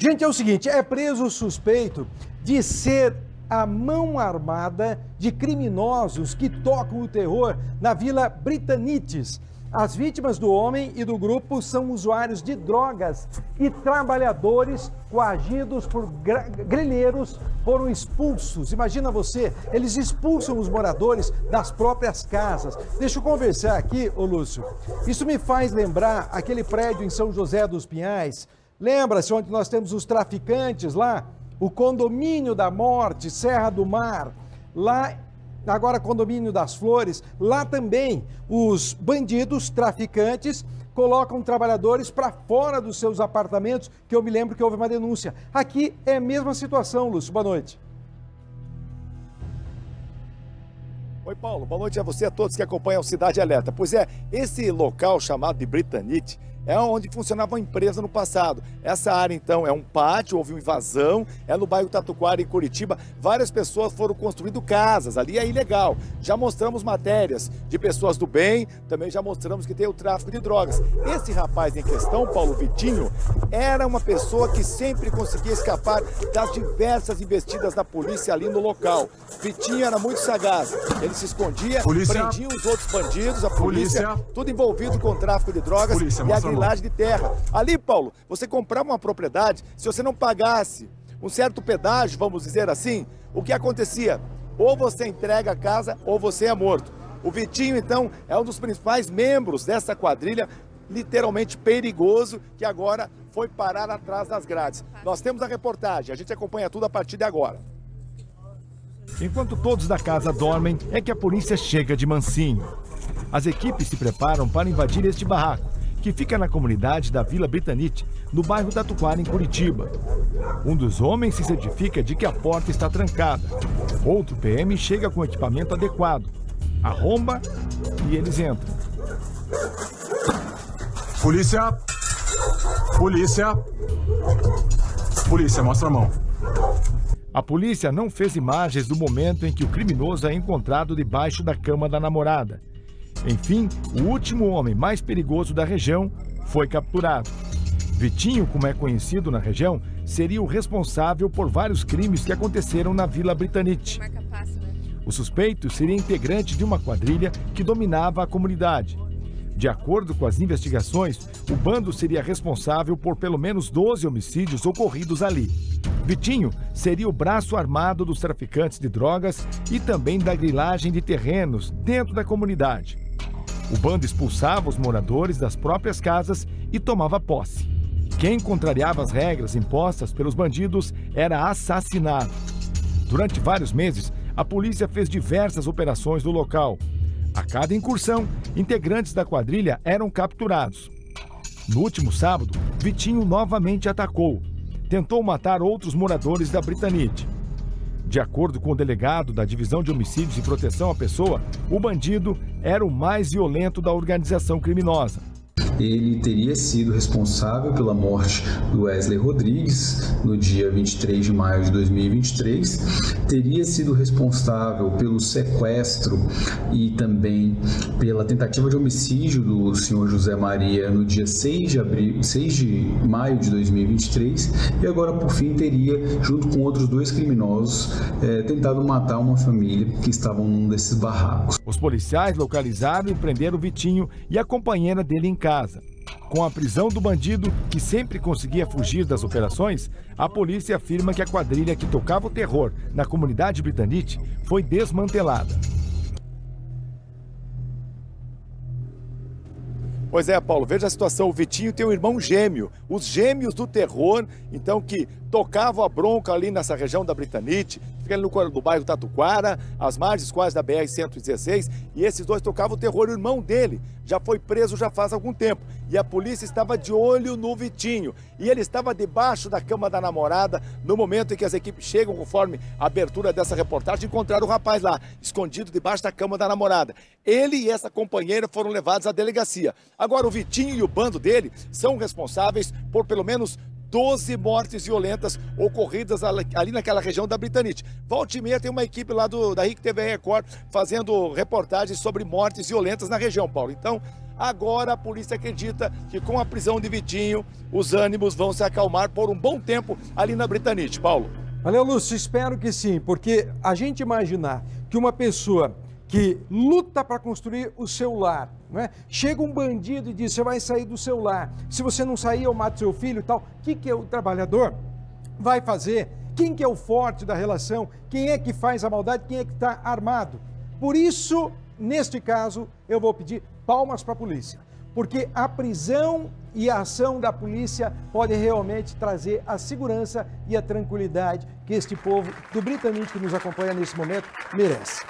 Gente, é o seguinte: é preso o suspeito de ser a mão armada de criminosos que tocam o terror na Vila Britanites. As vítimas do homem e do grupo são usuários de drogas e trabalhadores coagidos por grilheiros foram expulsos. Imagina você, eles expulsam os moradores das próprias casas. Deixa eu conversar aqui, ô Lúcio. Isso me faz lembrar aquele prédio em São José dos Pinhais. Lembra-se onde nós temos os traficantes lá? O condomínio da morte, Serra do Mar. Lá agora condomínio das Flores, lá também os bandidos, traficantes, colocam trabalhadores para fora dos seus apartamentos, que eu me lembro que houve uma denúncia. Aqui é a mesma situação, Lúcio. Boa noite. Oi, Paulo. Boa noite a você e a todos que acompanham Cidade Alerta. Pois é, esse local chamado de Britanite é onde funcionava uma empresa no passado. Essa área, então, é um pátio, houve uma invasão, é no bairro Tatuquara, em Curitiba. Várias pessoas foram construindo casas, ali é ilegal. Já mostramos matérias de pessoas do bem, também já mostramos que tem o tráfico de drogas. Esse rapaz em questão, Paulo Vitinho, era uma pessoa que sempre conseguia escapar das diversas investidas da polícia ali no local. Vitinho era muito sagaz, ele se escondia, polícia. prendia os outros bandidos, a polícia, polícia. tudo envolvido com o tráfico de drogas polícia, e a grilagem de terra. Ali, Paulo, você comprava uma propriedade, se você não pagasse um certo pedágio, vamos dizer assim, o que acontecia? Ou você entrega a casa ou você é morto. O Vitinho, então, é um dos principais membros dessa quadrilha, literalmente perigoso, que agora foi parar atrás das grades. Nós temos a reportagem, a gente acompanha tudo a partir de agora. Enquanto todos da casa dormem, é que a polícia chega de mansinho. As equipes se preparam para invadir este barraco que fica na comunidade da Vila Britanite, no bairro Tatuquara, em Curitiba. Um dos homens se certifica de que a porta está trancada. Outro PM chega com equipamento adequado, arromba e eles entram. Polícia! Polícia! Polícia, mostra a mão. A polícia não fez imagens do momento em que o criminoso é encontrado debaixo da cama da namorada enfim, o último homem mais perigoso da região foi capturado. Vitinho, como é conhecido na região, seria o responsável por vários crimes que aconteceram na Vila Britanite. Né? O suspeito seria integrante de uma quadrilha que dominava a comunidade. De acordo com as investigações, o bando seria responsável por pelo menos 12 homicídios ocorridos ali. Vitinho seria o braço armado dos traficantes de drogas e também da grilagem de terrenos dentro da comunidade. O bando expulsava os moradores das próprias casas e tomava posse. Quem contrariava as regras impostas pelos bandidos era assassinado. Durante vários meses, a polícia fez diversas operações no local. A cada incursão, integrantes da quadrilha eram capturados. No último sábado, Vitinho novamente atacou. Tentou matar outros moradores da Britanite. De acordo com o delegado da Divisão de Homicídios e Proteção à Pessoa, o bandido era o mais violento da organização criminosa ele teria sido responsável pela morte do Wesley Rodrigues no dia 23 de maio de 2023, teria sido responsável pelo sequestro e também pela tentativa de homicídio do senhor José Maria no dia 6 de, abril, 6 de maio de 2023 e agora por fim teria, junto com outros dois criminosos, é, tentado matar uma família que estavam num desses barracos. Os policiais localizaram e prenderam o Vitinho e a companheira dele em casa. Com a prisão do bandido, que sempre conseguia fugir das operações, a polícia afirma que a quadrilha que tocava o terror na comunidade britânica foi desmantelada. Pois é, Paulo, veja a situação. O Vitinho tem um irmão gêmeo, os gêmeos do terror, então que tocavam a bronca ali nessa região da Britanite, fica ali no, no bairro Tatuquara, às margens quase da BR-116, e esses dois tocavam o terror. O irmão dele já foi preso já faz algum tempo, e a polícia estava de olho no Vitinho, e ele estava debaixo da cama da namorada no momento em que as equipes chegam, conforme a abertura dessa reportagem, encontraram o rapaz lá, escondido debaixo da cama da namorada. Ele e essa companheira foram levados à delegacia. Agora, o Vitinho e o bando dele são responsáveis por pelo menos 12 mortes violentas ocorridas ali naquela região da Britanite. Volte e meia tem uma equipe lá do, da RIC TV Record fazendo reportagens sobre mortes violentas na região, Paulo. Então, agora a polícia acredita que com a prisão de Vitinho, os ânimos vão se acalmar por um bom tempo ali na Britanite, Paulo. Valeu, Lúcio. Espero que sim, porque a gente imaginar que uma pessoa que luta para construir o seu lar. Não é? Chega um bandido e diz: você vai sair do seu lar. Se você não sair, eu mato seu filho e tal. O que, que é o trabalhador vai fazer? Quem que é o forte da relação? Quem é que faz a maldade? Quem é que está armado? Por isso, neste caso, eu vou pedir palmas para a polícia. Porque a prisão e a ação da polícia pode realmente trazer a segurança e a tranquilidade que este povo do britânico que nos acompanha nesse momento merece.